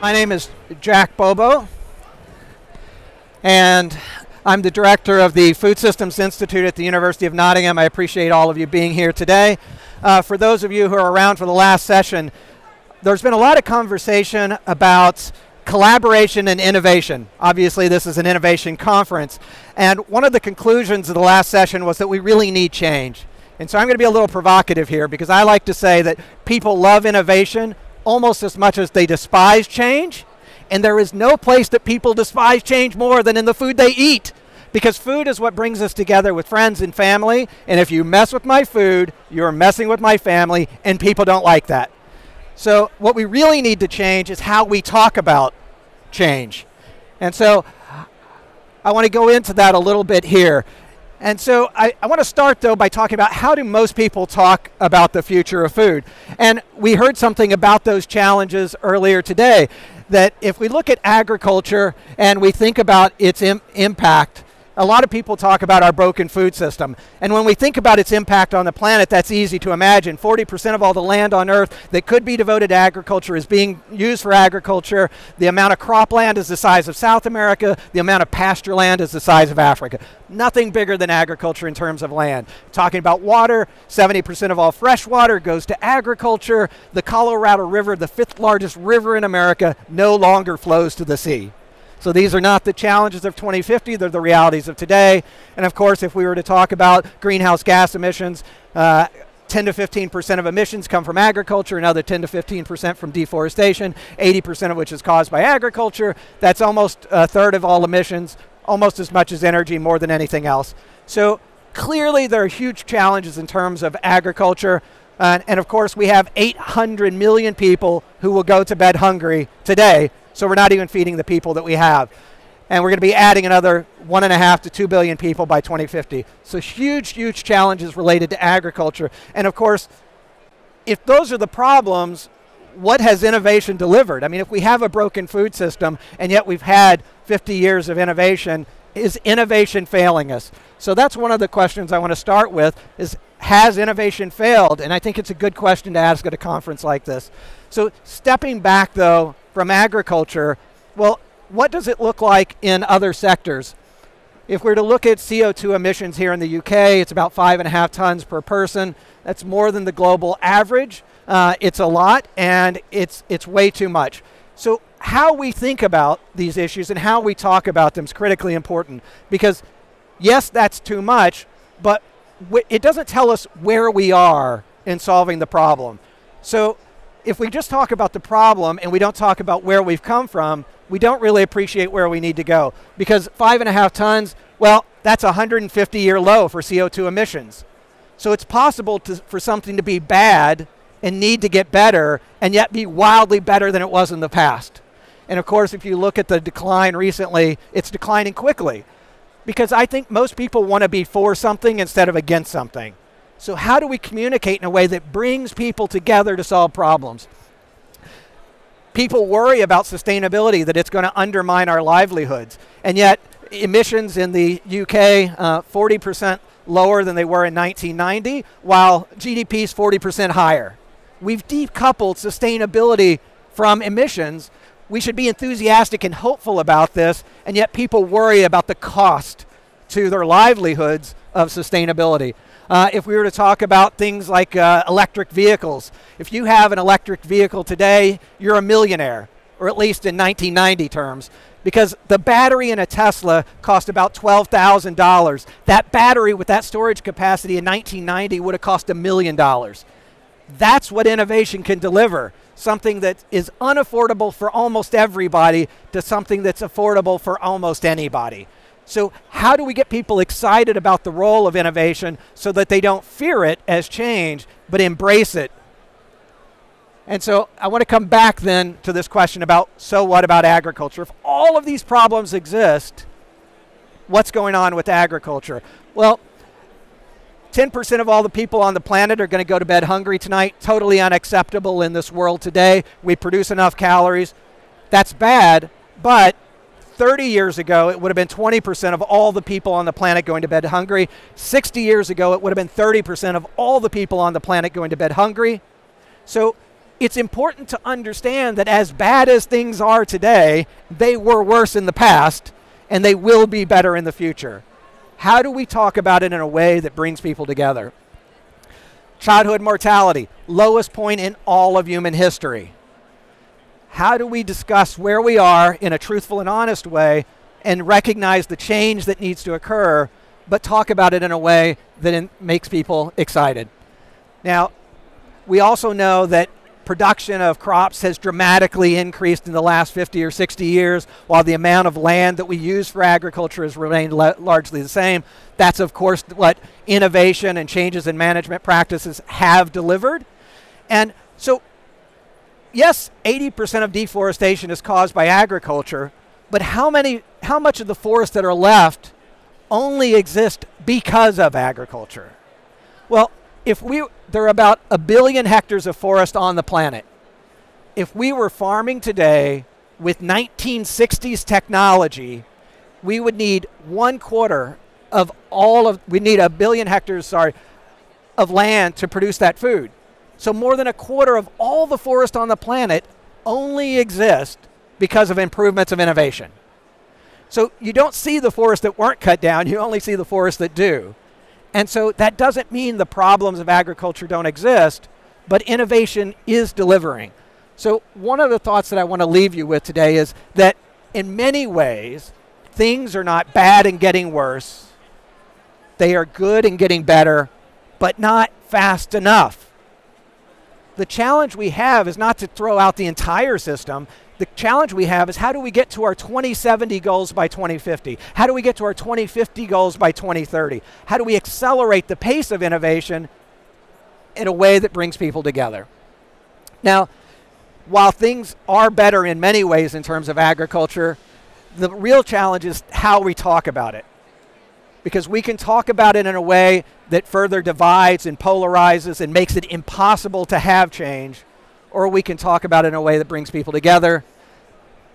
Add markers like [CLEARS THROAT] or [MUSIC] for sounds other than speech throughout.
My name is Jack Bobo, and I'm the director of the Food Systems Institute at the University of Nottingham. I appreciate all of you being here today. Uh, for those of you who are around for the last session, there's been a lot of conversation about collaboration and innovation. Obviously, this is an innovation conference. And one of the conclusions of the last session was that we really need change. And so I'm going to be a little provocative here because I like to say that people love innovation almost as much as they despise change. And there is no place that people despise change more than in the food they eat. Because food is what brings us together with friends and family. And if you mess with my food, you're messing with my family, and people don't like that. So, what we really need to change is how we talk about change. And so, I want to go into that a little bit here. And so I, I want to start though by talking about how do most people talk about the future of food? And we heard something about those challenges earlier today that if we look at agriculture and we think about its Im impact a lot of people talk about our broken food system. And when we think about its impact on the planet, that's easy to imagine. 40% of all the land on Earth that could be devoted to agriculture is being used for agriculture. The amount of cropland is the size of South America. The amount of pasture land is the size of Africa. Nothing bigger than agriculture in terms of land. Talking about water, 70% of all fresh water goes to agriculture. The Colorado River, the fifth largest river in America, no longer flows to the sea. So these are not the challenges of 2050, they're the realities of today. And of course, if we were to talk about greenhouse gas emissions, uh, 10 to 15% of emissions come from agriculture, another 10 to 15% from deforestation, 80% of which is caused by agriculture. That's almost a third of all emissions, almost as much as energy, more than anything else. So clearly there are huge challenges in terms of agriculture. Uh, and of course, we have 800 million people who will go to bed hungry today so we're not even feeding the people that we have. And we're going to be adding another one and a half to two billion people by 2050. So huge, huge challenges related to agriculture. And of course, if those are the problems, what has innovation delivered? I mean, if we have a broken food system and yet we've had 50 years of innovation, is innovation failing us? So that's one of the questions I want to start with is has innovation failed? And I think it's a good question to ask at a conference like this. So stepping back though from agriculture, well, what does it look like in other sectors? If we're to look at CO2 emissions here in the UK, it's about five and a half tons per person. That's more than the global average. Uh, it's a lot, and it's, it's way too much. So how we think about these issues and how we talk about them is critically important because, yes, that's too much, but it doesn't tell us where we are in solving the problem. So if we just talk about the problem and we don't talk about where we've come from, we don't really appreciate where we need to go. Because five and a half tons, well, that's a 150 year low for CO2 emissions. So it's possible to, for something to be bad and need to get better and yet be wildly better than it was in the past. And of course, if you look at the decline recently, it's declining quickly. Because I think most people want to be for something instead of against something. So how do we communicate in a way that brings people together to solve problems? People worry about sustainability, that it's going to undermine our livelihoods. And yet, emissions in the UK, 40% uh, lower than they were in 1990, while GDP is 40% higher. We've decoupled sustainability from emissions. We should be enthusiastic and hopeful about this, and yet people worry about the cost to their livelihoods of sustainability. Uh, if we were to talk about things like uh, electric vehicles, if you have an electric vehicle today, you're a millionaire, or at least in 1990 terms, because the battery in a Tesla cost about $12,000. That battery with that storage capacity in 1990 would have cost a million dollars. That's what innovation can deliver something that is unaffordable for almost everybody to something that's affordable for almost anybody. So how do we get people excited about the role of innovation so that they don't fear it as change, but embrace it? And so I want to come back then to this question about, so what about agriculture? If all of these problems exist, what's going on with agriculture? Well, 10% of all the people on the planet are going to go to bed hungry tonight. Totally unacceptable in this world today. We produce enough calories. That's bad, but 30 years ago, it would have been 20% of all the people on the planet going to bed hungry. 60 years ago, it would have been 30% of all the people on the planet going to bed hungry. So it's important to understand that as bad as things are today, they were worse in the past and they will be better in the future. How do we talk about it in a way that brings people together? Childhood mortality, lowest point in all of human history. How do we discuss where we are in a truthful and honest way and recognize the change that needs to occur, but talk about it in a way that makes people excited? Now, we also know that production of crops has dramatically increased in the last 50 or 60 years, while the amount of land that we use for agriculture has remained largely the same. That's, of course, what innovation and changes in management practices have delivered. And so, yes, 80% of deforestation is caused by agriculture, but how, many, how much of the forests that are left only exist because of agriculture? Well, if we there are about a billion hectares of forest on the planet. If we were farming today with 1960s technology, we would need one quarter of all of, we need a billion hectares, sorry, of land to produce that food. So more than a quarter of all the forest on the planet only exist because of improvements of innovation. So you don't see the forests that weren't cut down, you only see the forests that do. And so that doesn't mean the problems of agriculture don't exist, but innovation is delivering. So one of the thoughts that I want to leave you with today is that in many ways, things are not bad and getting worse. They are good and getting better, but not fast enough. The challenge we have is not to throw out the entire system, the challenge we have is how do we get to our 2070 goals by 2050? How do we get to our 2050 goals by 2030? How do we accelerate the pace of innovation in a way that brings people together? Now, while things are better in many ways in terms of agriculture, the real challenge is how we talk about it. Because we can talk about it in a way that further divides and polarizes and makes it impossible to have change or we can talk about it in a way that brings people together.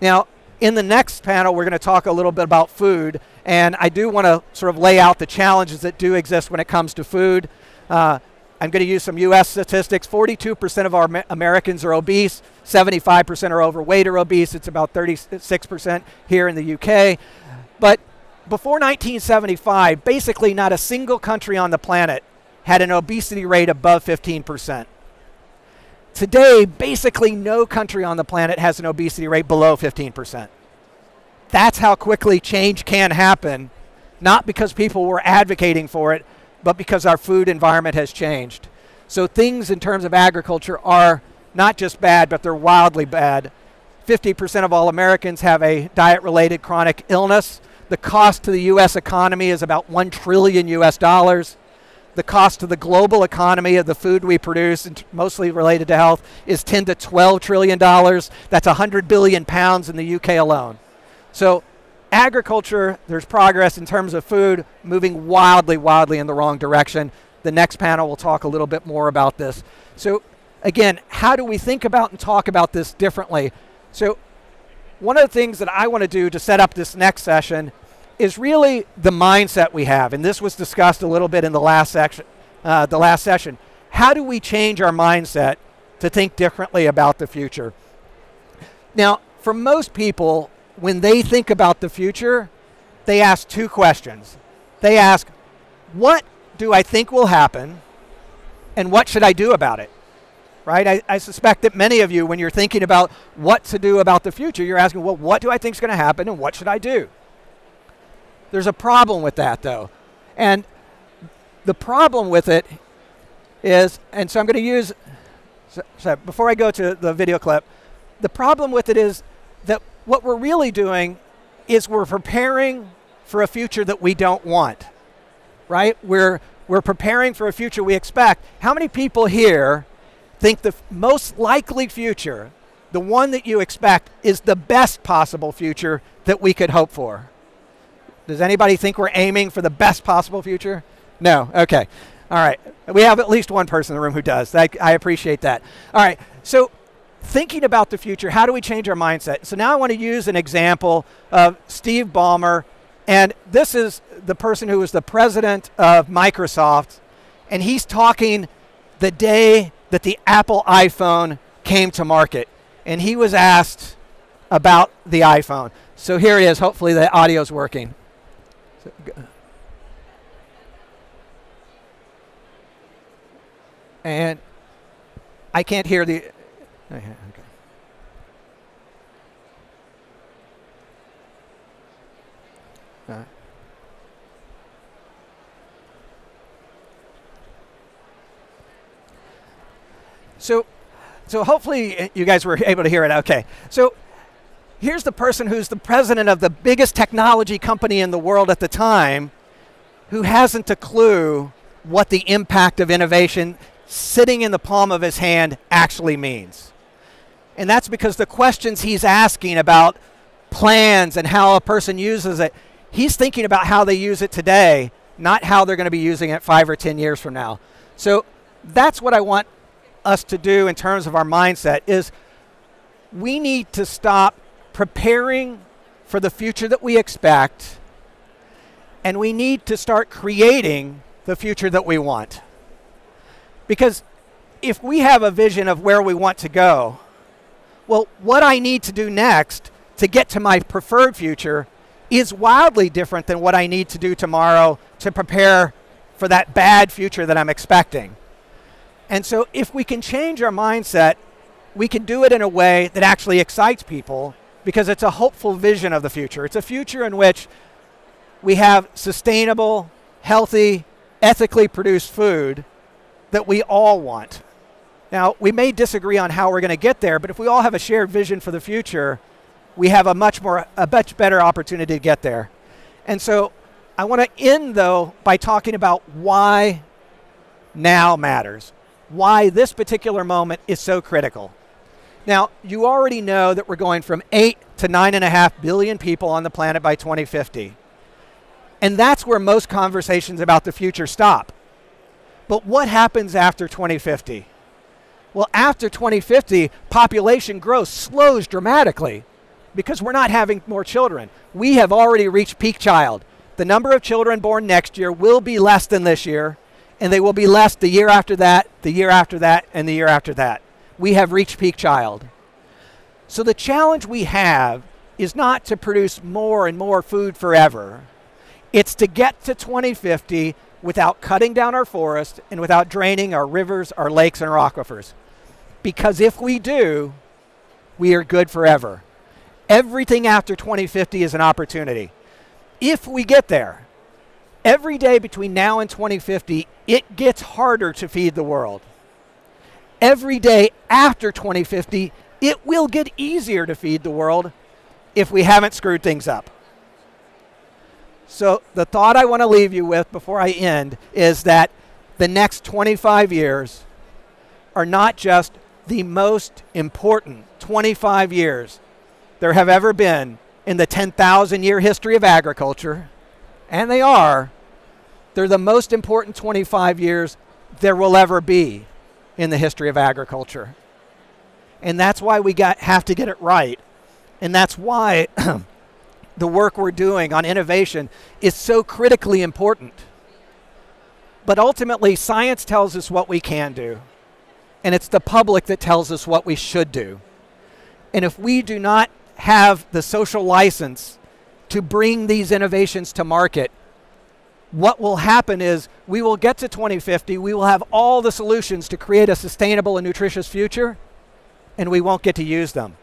Now, in the next panel, we're going to talk a little bit about food, and I do want to sort of lay out the challenges that do exist when it comes to food. Uh, I'm going to use some U.S. statistics. 42% of our Americans are obese, 75% are overweight or obese. It's about 36% here in the U.K. But before 1975, basically not a single country on the planet had an obesity rate above 15 percent. Today, basically no country on the planet has an obesity rate below 15%. That's how quickly change can happen, not because people were advocating for it, but because our food environment has changed. So things in terms of agriculture are not just bad, but they're wildly bad. 50% of all Americans have a diet-related chronic illness. The cost to the US economy is about 1 trillion US dollars the cost to the global economy of the food we produce, mostly related to health, is 10 to 12 trillion dollars. That's 100 billion pounds in the UK alone. So agriculture, there's progress in terms of food, moving wildly, wildly in the wrong direction. The next panel will talk a little bit more about this. So again, how do we think about and talk about this differently? So one of the things that I want to do to set up this next session is really the mindset we have, and this was discussed a little bit in the last section, uh, the last session. How do we change our mindset to think differently about the future? Now, for most people, when they think about the future, they ask two questions. They ask, what do I think will happen, and what should I do about it? Right? I, I suspect that many of you, when you're thinking about what to do about the future, you're asking, well, what do I think is going to happen, and what should I do? There's a problem with that, though. And the problem with it is, and so I'm going to use, so, so before I go to the video clip, the problem with it is that what we're really doing is we're preparing for a future that we don't want, right? We're, we're preparing for a future we expect. How many people here think the most likely future, the one that you expect, is the best possible future that we could hope for? Does anybody think we're aiming for the best possible future? No. Okay. All right. We have at least one person in the room who does. I, I appreciate that. All right. So thinking about the future, how do we change our mindset? So now I want to use an example of Steve Ballmer. And this is the person who was the president of Microsoft. And he's talking the day that the Apple iPhone came to market. And he was asked about the iPhone. So here he is. Hopefully the audio's working. And I can't hear the. Okay. Uh, so, so hopefully you guys were able to hear it. Okay. So here's the person who's the president of the biggest technology company in the world at the time, who hasn't a clue what the impact of innovation sitting in the palm of his hand actually means. And that's because the questions he's asking about plans and how a person uses it, he's thinking about how they use it today, not how they're going to be using it five or 10 years from now. So that's what I want us to do in terms of our mindset is we need to stop preparing for the future that we expect and we need to start creating the future that we want. Because if we have a vision of where we want to go, well, what I need to do next to get to my preferred future is wildly different than what I need to do tomorrow to prepare for that bad future that I'm expecting. And so, if we can change our mindset, we can do it in a way that actually excites people because it's a hopeful vision of the future. It's a future in which we have sustainable, healthy, ethically produced food that we all want. Now, we may disagree on how we're going to get there, but if we all have a shared vision for the future, we have a much more a much better opportunity to get there. And so I want to end though by talking about why now matters. Why this particular moment is so critical. Now, you already know that we're going from 8 to 9.5 billion people on the planet by 2050. And that's where most conversations about the future stop. But what happens after 2050? Well, after 2050, population growth slows dramatically because we're not having more children. We have already reached peak child. The number of children born next year will be less than this year, and they will be less the year after that, the year after that, and the year after that. We have reached peak child. So the challenge we have is not to produce more and more food forever. It's to get to 2050 without cutting down our forest and without draining our rivers, our lakes, and our aquifers. Because if we do, we are good forever. Everything after 2050 is an opportunity. If we get there, every day between now and 2050, it gets harder to feed the world. Every day after 2050, it will get easier to feed the world if we haven't screwed things up. So, the thought I want to leave you with before I end is that the next 25 years are not just the most important 25 years there have ever been in the 10,000 year history of agriculture, and they are, they're the most important 25 years there will ever be in the history of agriculture. And that's why we got, have to get it right. And that's why [CLEARS THROAT] the work we're doing on innovation is so critically important. But ultimately, science tells us what we can do, and it's the public that tells us what we should do. And if we do not have the social license to bring these innovations to market, what will happen is we will get to 2050, we will have all the solutions to create a sustainable and nutritious future, and we won't get to use them.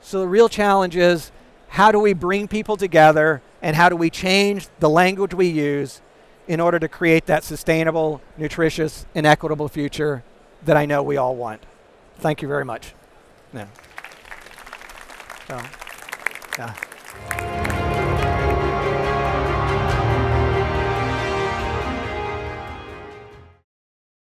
So the real challenge is how do we bring people together and how do we change the language we use in order to create that sustainable, nutritious, and equitable future that I know we all want. Thank you very much. Yeah. So, yeah.